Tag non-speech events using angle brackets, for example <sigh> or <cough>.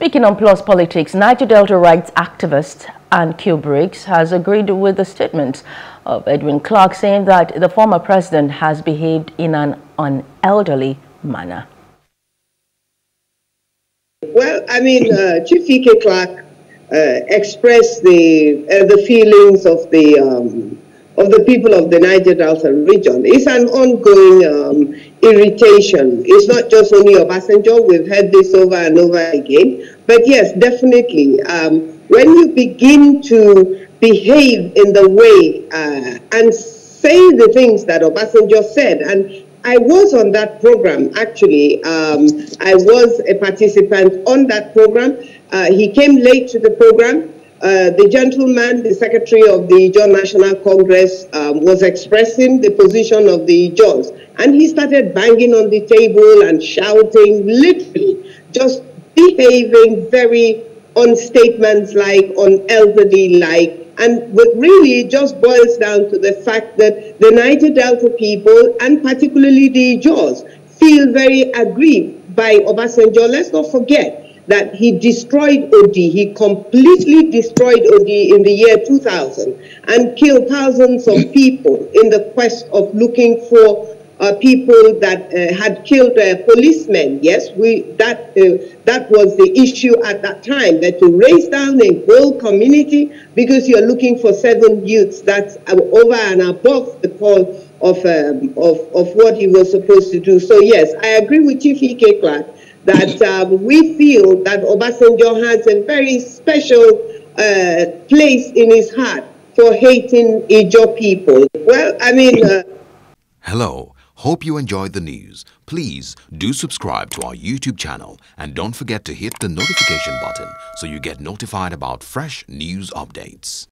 Speaking on Plus Politics, Niger Delta rights activist Ann-Kio Briggs has agreed with the statement of Edwin Clark saying that the former president has behaved in an unelderly manner. Well, I mean, uh, Chief E.K. Clark uh, expressed the, uh, the feelings of the um, of the people of the Niger Delta region. It's an ongoing um, irritation. It's not just only Obasanjo. We've heard this over and over again. But yes, definitely, um, when you begin to behave in the way uh, and say the things that Obasanjo said, and I was on that program, actually. Um, I was a participant on that program. Uh, he came late to the program. Uh, the gentleman, the secretary of the Ijaw National Congress, um, was expressing the position of the Ijaws. And he started banging on the table and shouting, literally, just behaving very on statements like, on elderly like. And what really just boils down to the fact that the Niger Delta people, and particularly the Ijaws, feel very aggrieved by Obasanjo. Let's not forget that he destroyed Odi. He completely destroyed Odi in the year 2000 and killed thousands of <clears throat> people in the quest of looking for uh, people that uh, had killed uh, policemen. Yes, we that uh, that was the issue at that time. That to raze down a whole community because you're looking for seven youths. That's over and above the call of um, of of what he was supposed to do. So yes, I agree with Chief E.K. Clark that um, we feel that Obasanjo has a very special uh, place in his heart for hating Ijaw people. Well, I mean... Uh Hello. Hope you enjoyed the news. Please do subscribe to our YouTube channel and don't forget to hit the notification button so you get notified about fresh news updates.